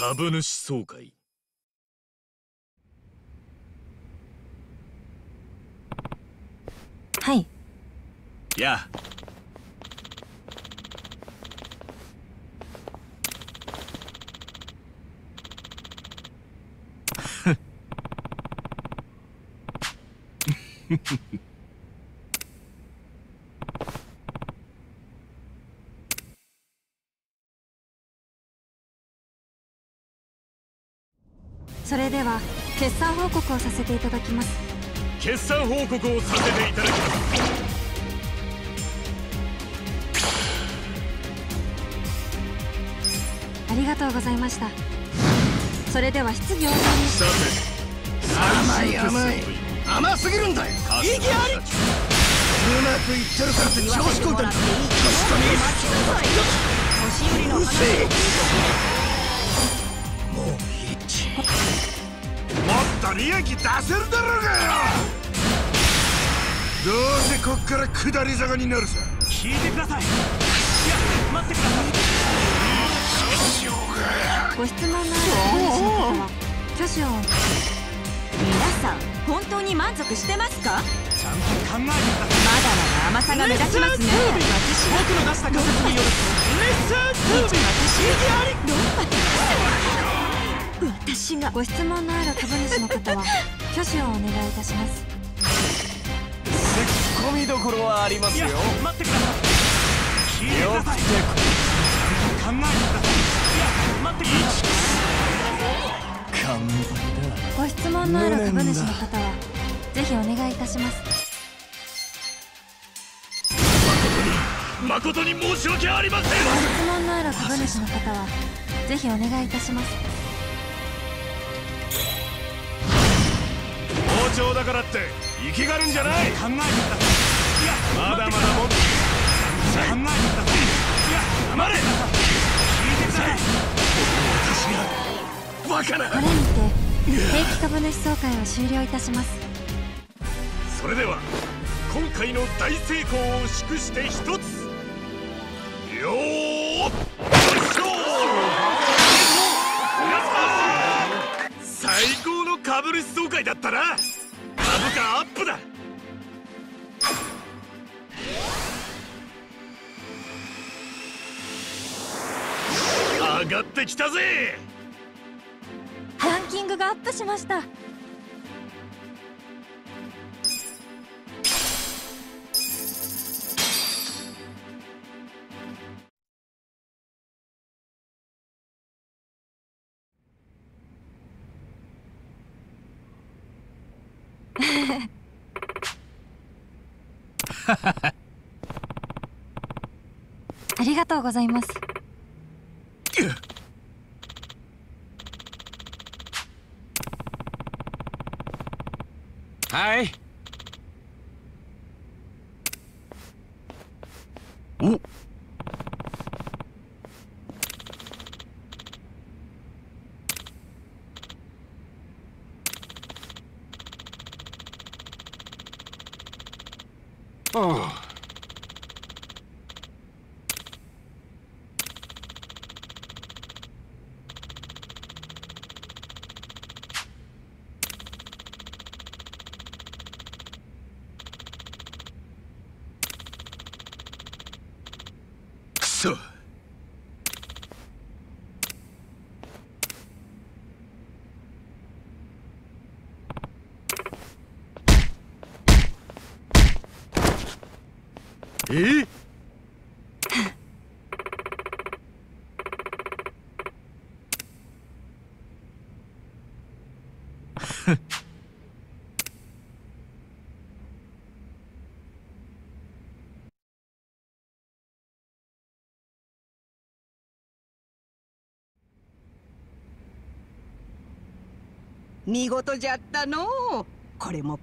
株主総会。はい。やあ それでは決算報告をさせていただきます。決算報告をさせていただきます。ありがとうございました。それでは質疑応答に。さ甘い甘い甘すぎるんだよ。て意義ありうまくいってるからって調子こいたんだ年寄りのうるせえ。もと利益出せるだろうがよ。どうせこっから下り坂になるさ。聞いてください。いや待ってください。ご質問のある株主の方は挙手を。皆さん本当に満足してますか？ちゃんと考えてください。まだまだ甘さが目立ちますね。私僕の出した仮説によると私が。ご質問のある株主の方は 挙手をお願いいたします。込みどころはありまいや待ってください。聞いてください。ちゃんと考えてください。いや待ってください。完売だご質問のある株主の方はぜひお願いいたします。誠に申し訳ありません。ご質問のある株主の方はぜひお願いいたします包丁だからって生きがるんじゃない。考えまだまだもっと考えいいや黙れ。聞いてくださいバカなこれにて定期株主総会を終了いたします。それでは今回の大成功を祝して一つ。よーっ最高の株主総会だったな株価アップだ。上がってきたぜ。ランキングがアップしました。ありがとうございます。はい。おあくえ？見事じゃったのこれも